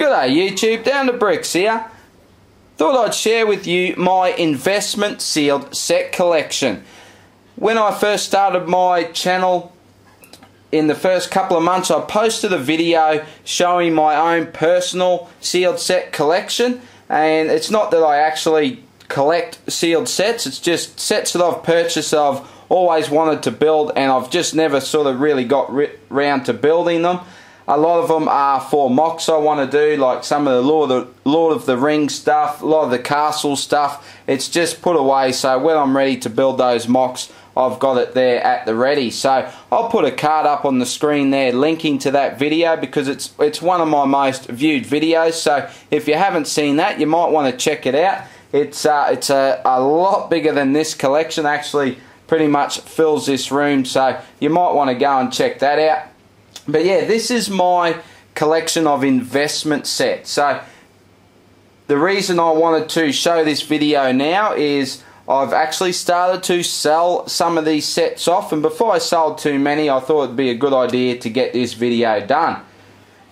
G'day YouTube, DownUnder Bricks here. Thought I'd share with you my investment sealed set collection. When I first started my channel, in the first couple of months I posted a video showing my own personal sealed set collection and it's not that I actually collect sealed sets, it's just sets that I've purchased I've always wanted to build and I've just never sort of really got round to building them. A lot of them are for MOCs I want to do, like some of the Lord of the, Lord of the Rings stuff, a lot of the castle stuff. It's just put away, so when I'm ready to build those MOCs, I've got it there at the ready. So I'll put a card up on the screen there linking to that video because it's it's one of my most viewed videos. So if you haven't seen that, you might want to check it out. It's uh, it's a, a lot bigger than this collection. Actually, pretty much fills this room. So you might want to go and check that out. But yeah, this is my collection of investment sets. So the reason I wanted to show this video now is I've actually started to sell some of these sets off and before I sold too many I thought it'd be a good idea to get this video done.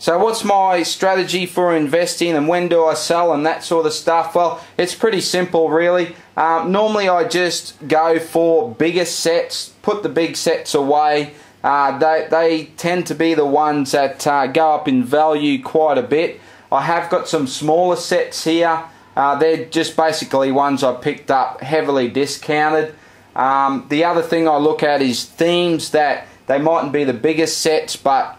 So what's my strategy for investing and when do I sell and that sort of stuff? Well, it's pretty simple really. Um, normally I just go for bigger sets, put the big sets away, uh, they, they tend to be the ones that uh, go up in value quite a bit. I have got some smaller sets here. Uh, they're just basically ones I picked up heavily discounted. Um, the other thing I look at is themes that they mightn't be the biggest sets, but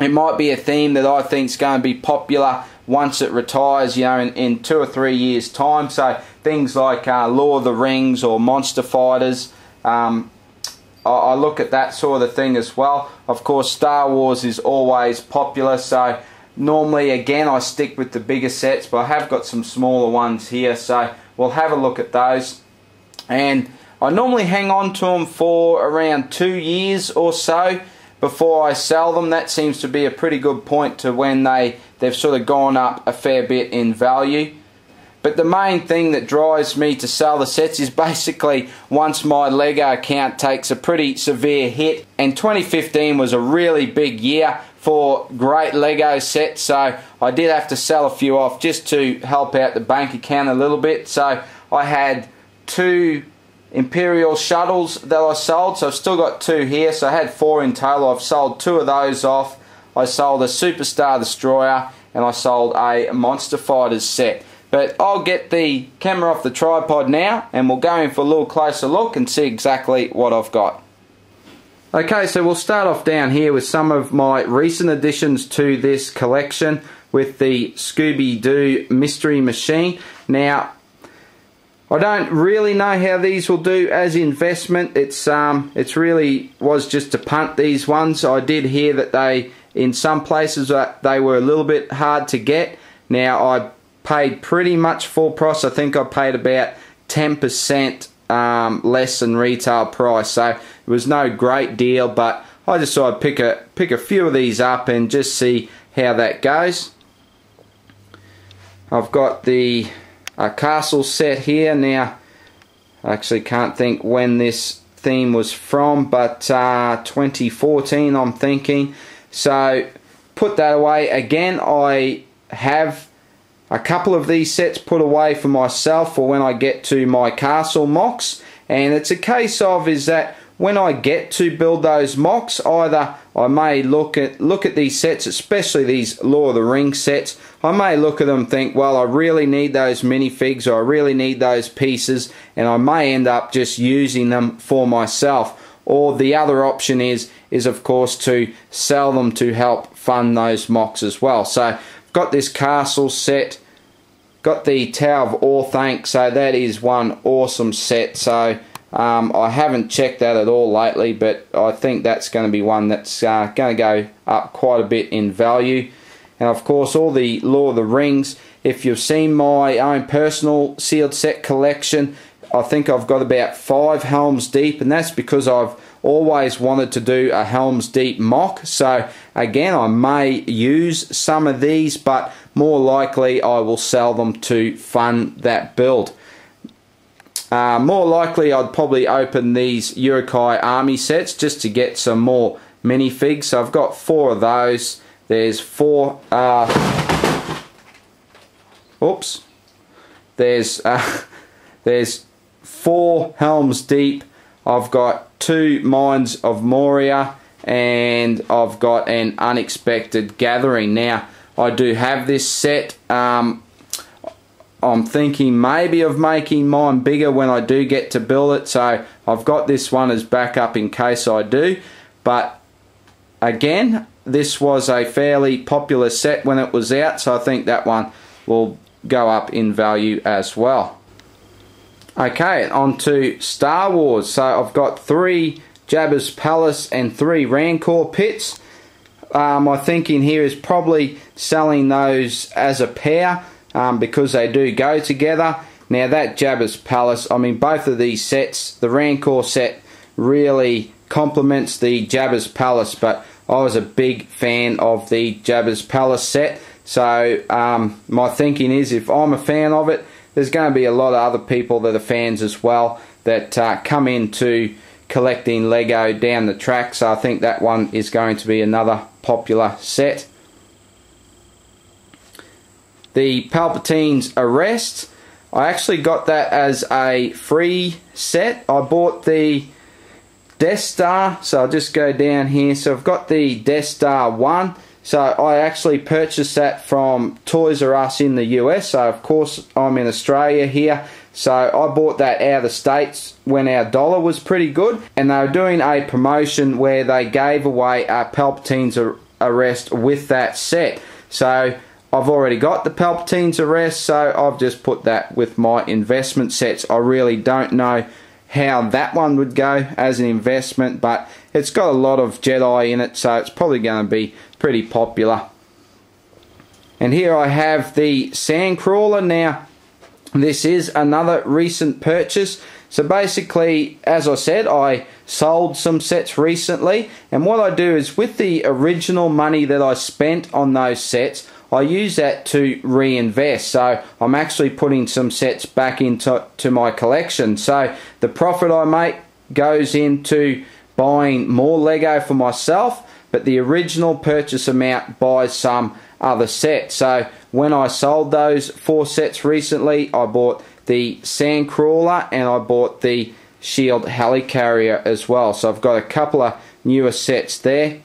it might be a theme that I think is going to be popular once it retires, you know, in, in two or three years' time. So things like uh, Lord of the Rings or Monster Fighters. Um, I look at that sort of thing as well. Of course, Star Wars is always popular, so normally, again, I stick with the bigger sets, but I have got some smaller ones here, so we'll have a look at those. And I normally hang on to them for around two years or so before I sell them. That seems to be a pretty good point to when they, they've sort of gone up a fair bit in value. But the main thing that drives me to sell the sets is basically once my Lego account takes a pretty severe hit. And 2015 was a really big year for great Lego sets, so I did have to sell a few off just to help out the bank account a little bit. So I had two Imperial shuttles that I sold, so I've still got two here, so I had four in total. I've sold two of those off. I sold a Superstar Destroyer and I sold a Monster Fighters set. But I'll get the camera off the tripod now and we'll go in for a little closer look and see exactly what I've got. Okay, so we'll start off down here with some of my recent additions to this collection with the Scooby-Doo Mystery Machine. Now, I don't really know how these will do as investment. It's um, it's really was just to punt these ones. I did hear that they, in some places, that they were a little bit hard to get. Now, I paid pretty much full price. I think I paid about 10% um, less than retail price. So it was no great deal, but I just thought I'd pick a, pick a few of these up and just see how that goes. I've got the uh, castle set here. Now, I actually can't think when this theme was from, but uh, 2014 I'm thinking. So put that away. Again, I have a couple of these sets put away for myself for when I get to my castle MOCs and it's a case of is that when I get to build those MOCs either I may look at look at these sets especially these Lord of the Rings sets. I may look at them think well I really need those minifigs or I really need those pieces and I may end up just using them for myself. Or the other option is is of course to sell them to help fund those MOCs as well. So got this castle set. Got the Tower of Orthanc so that is one awesome set. So um, I haven't checked that at all lately but I think that's going to be one that's uh, going to go up quite a bit in value. And of course all the Lord of the Rings. If you've seen my own personal sealed set collection I think I've got about five Helms Deep and that's because I've always wanted to do a Helms Deep MOC. so again I may use some of these but more likely I will sell them to fund that build uh, more likely I'd probably open these Uruk-hai army sets just to get some more minifigs so I've got four of those there's four uh, oops, there's uh, there's four Helm's Deep. I've got two Mines of Moria and I've got an Unexpected Gathering. Now, I do have this set. Um, I'm thinking maybe of making mine bigger when I do get to build it. So I've got this one as backup in case I do. But again, this was a fairly popular set when it was out. So I think that one will go up in value as well. Okay, on to Star Wars. So I've got three Jabba's Palace and three Rancor pits. Um, my thinking here is probably selling those as a pair um, because they do go together. Now that Jabba's Palace, I mean both of these sets, the Rancor set really complements the Jabba's Palace, but I was a big fan of the Jabba's Palace set. So um, my thinking is if I'm a fan of it, there's going to be a lot of other people that are fans as well that uh, come into collecting Lego down the track. So I think that one is going to be another popular set. The Palpatine's Arrest. I actually got that as a free set. I bought the Death Star. So I'll just go down here. So I've got the Death Star 1. So I actually purchased that from Toys R Us in the US. So of course I'm in Australia here. So I bought that out of the States when our dollar was pretty good. And they were doing a promotion where they gave away a Palpatine's arrest with that set. So I've already got the Palpatine's arrest. So I've just put that with my investment sets. I really don't know how that one would go as an investment, but it's got a lot of Jedi in it, so it's probably going to be pretty popular. And here I have the Sandcrawler. Now, this is another recent purchase. So basically, as I said, I sold some sets recently, and what I do is with the original money that I spent on those sets, I use that to reinvest. So I'm actually putting some sets back into to my collection. So the profit I make goes into buying more Lego for myself, but the original purchase amount buys some other sets. So when I sold those four sets recently, I bought the Sandcrawler and I bought the Shield Helicarrier as well. So I've got a couple of newer sets there.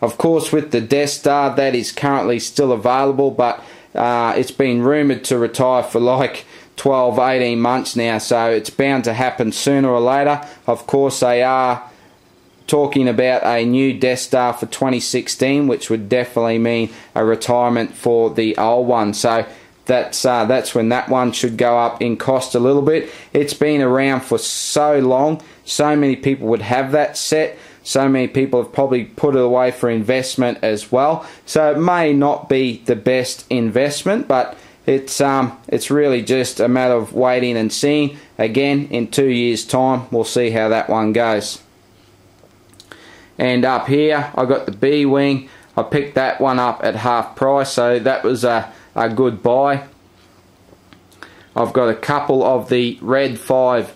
Of course, with the Death Star, that is currently still available, but uh, it's been rumoured to retire for like 12, 18 months now, so it's bound to happen sooner or later. Of course, they are talking about a new Death Star for 2016, which would definitely mean a retirement for the old one. So that's uh, that's when that one should go up in cost a little bit. It's been around for so long, so many people would have that set. So many people have probably put it away for investment as well. So it may not be the best investment, but it's um it's really just a matter of waiting and seeing. Again, in two years' time, we'll see how that one goes. And up here, I got the B wing. I picked that one up at half price, so that was a, a good buy. I've got a couple of the Red 5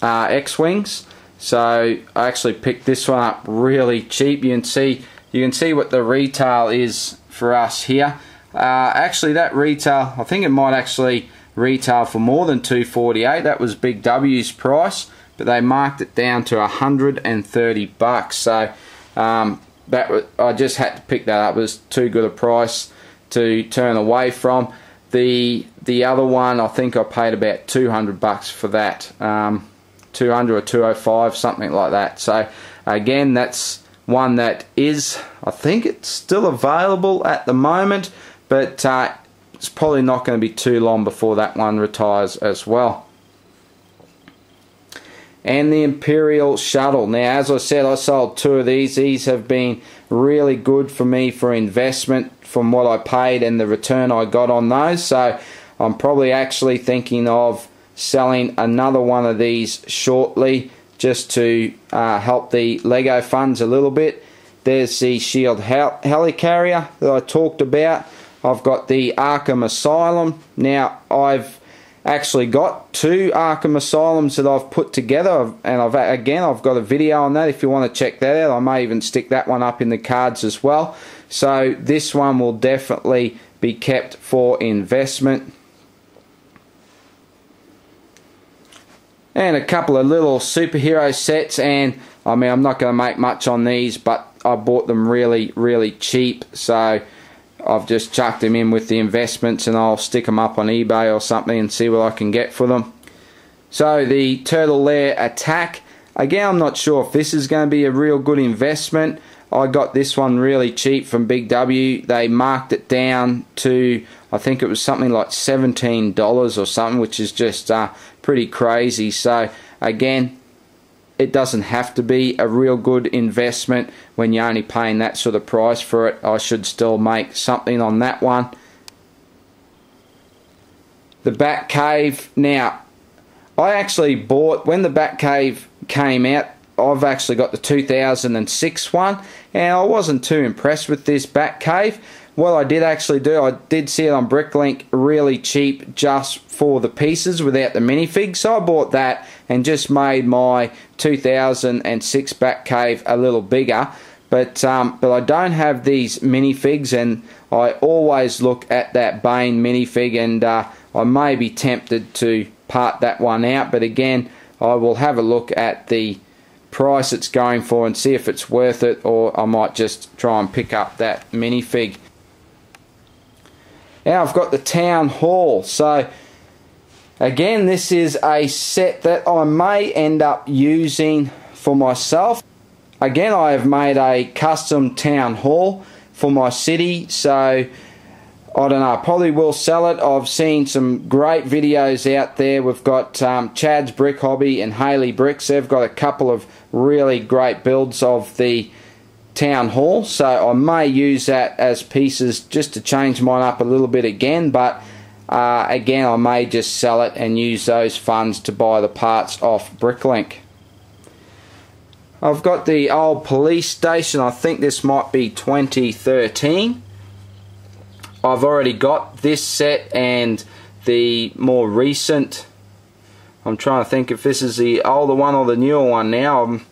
uh, X-Wings. So I actually picked this one up really cheap. You can see you can see what the retail is for us here. Uh, actually, that retail, I think it might actually retail for more than 248. That was Big W's price, but they marked it down to 130 bucks. So um, that I just had to pick that up. It was too good a price to turn away from. The the other one, I think I paid about 200 bucks for that. Um, 200 or 205, something like that. So again, that's one that is, I think it's still available at the moment, but uh, it's probably not going to be too long before that one retires as well. And the Imperial Shuttle. Now, as I said, I sold two of these. These have been really good for me for investment from what I paid and the return I got on those. So I'm probably actually thinking of selling another one of these shortly just to uh, help the Lego funds a little bit. There's the Shield hel Helicarrier that I talked about. I've got the Arkham Asylum. Now, I've actually got two Arkham Asylums that I've put together, and I've again I've got a video on that if you want to check that out. I may even stick that one up in the cards as well. So this one will definitely be kept for investment. And a couple of little superhero sets and I mean I'm not going to make much on these but I bought them really really cheap so I've just chucked them in with the investments and I'll stick them up on eBay or something and see what I can get for them. So the Turtle Lair Attack again I'm not sure if this is going to be a real good investment I got this one really cheap from Big W. They marked it down to, I think it was something like $17 or something, which is just uh, pretty crazy. So, again, it doesn't have to be a real good investment when you're only paying that sort of price for it. I should still make something on that one. The Bat Cave. Now, I actually bought, when the Bat Cave came out, I've actually got the 2006 one, and I wasn't too impressed with this Bat Cave. What I did actually do, I did see it on Bricklink really cheap just for the pieces without the minifig, so I bought that and just made my 2006 Bat Cave a little bigger. But um, but I don't have these minifigs, and I always look at that Bane minifig, and uh, I may be tempted to part that one out. But again, I will have a look at the price it's going for and see if it's worth it or I might just try and pick up that minifig. Now I've got the Town Hall so again this is a set that I may end up using for myself. Again I have made a custom Town Hall for my city so I don't know, I probably will sell it. I've seen some great videos out there. We've got um, Chad's Brick Hobby and Haley Bricks. They've got a couple of really great builds of the town hall. So I may use that as pieces just to change mine up a little bit again. But uh, again, I may just sell it and use those funds to buy the parts off Bricklink. I've got the old police station. I think this might be 2013. I've already got this set and the more recent I'm trying to think if this is the older one or the newer one now I'm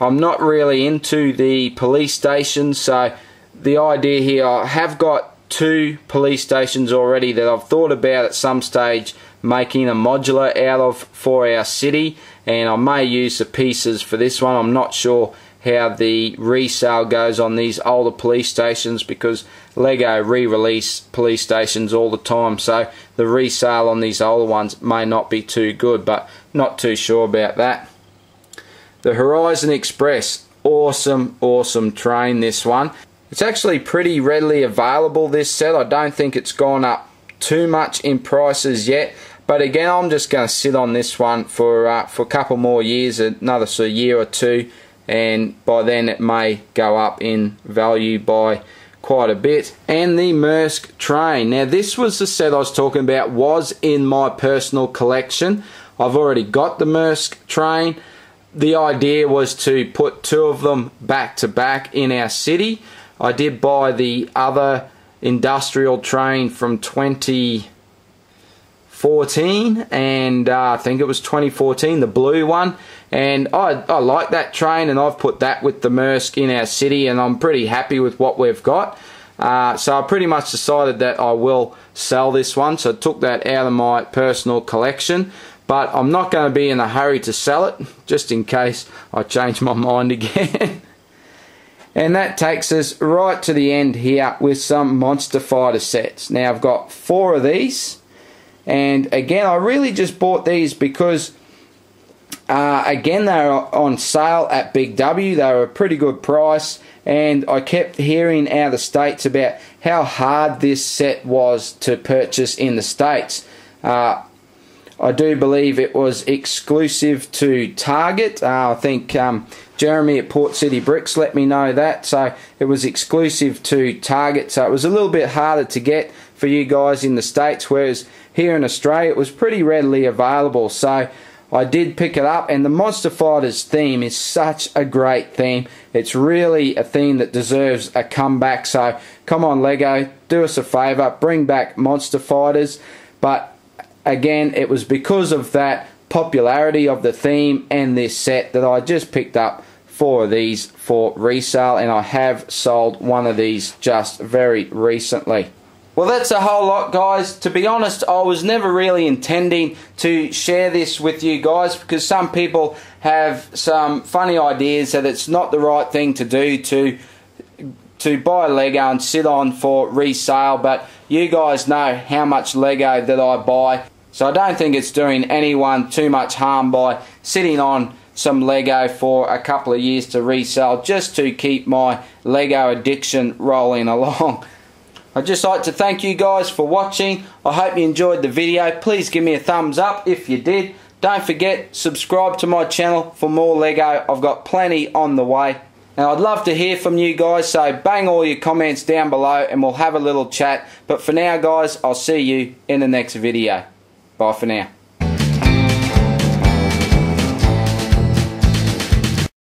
I'm not really into the police stations so the idea here I have got two police stations already that I've thought about at some stage making a modular out of for our city and I may use the pieces for this one I'm not sure how the resale goes on these older police stations because Lego re-release police stations all the time so the resale on these older ones may not be too good but not too sure about that. The Horizon Express awesome awesome train this one. It's actually pretty readily available this set. I don't think it's gone up too much in prices yet. But again I'm just going to sit on this one for uh, for a couple more years another of year or two and by then it may go up in value by quite a bit. And the Maersk train. Now this was the set I was talking about was in my personal collection. I've already got the Maersk train. The idea was to put two of them back to back in our city I did buy the other industrial train from 2014 and uh, I think it was 2014 the blue one. And I, I like that train and I've put that with the Maersk in our city and I'm pretty happy with what we've got. Uh, so I pretty much decided that I will sell this one so I took that out of my personal collection. But I'm not going to be in a hurry to sell it just in case I change my mind again And that takes us right to the end here with some Monster Fighter sets. Now I've got four of these. And again, I really just bought these because, uh, again, they were on sale at Big W. They were a pretty good price. And I kept hearing out of the States about how hard this set was to purchase in the States. Uh, I do believe it was exclusive to Target. Uh, I think um, Jeremy at Port City Bricks let me know that. So it was exclusive to Target. So it was a little bit harder to get for you guys in the States. Whereas here in Australia, it was pretty readily available. So I did pick it up, and the Monster Fighters theme is such a great theme. It's really a theme that deserves a comeback. So come on, Lego, do us a favour, bring back Monster Fighters. But again, it was because of that popularity of the theme and this set that I just picked up four of these for resale, and I have sold one of these just very recently. Well, that's a whole lot, guys. To be honest, I was never really intending to share this with you guys because some people have some funny ideas that it's not the right thing to do to to buy a Lego and sit on for resale. But you guys know how much Lego that I buy, so I don't think it's doing anyone too much harm by sitting on some Lego for a couple of years to resell just to keep my Lego addiction rolling along. I'd just like to thank you guys for watching. I hope you enjoyed the video. Please give me a thumbs up if you did. Don't forget, subscribe to my channel for more Lego. I've got plenty on the way. And I'd love to hear from you guys, so bang all your comments down below and we'll have a little chat. But for now, guys, I'll see you in the next video. Bye for now.